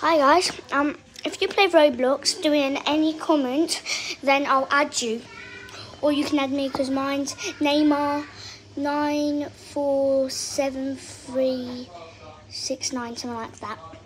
Hi guys, um, if you play Roblox, doing any comment, then I'll add you. Or you can add me because mine's Neymar nine four seven three six nine, something like that.